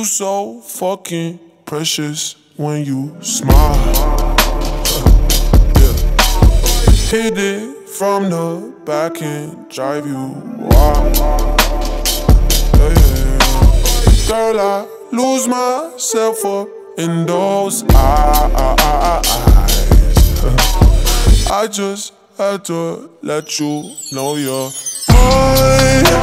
You so fucking precious when you smile. Yeah. Hit it from the back and drive you wild. Yeah, yeah. Girl, I lose myself up in those eyes. I just had to let you know you're mine.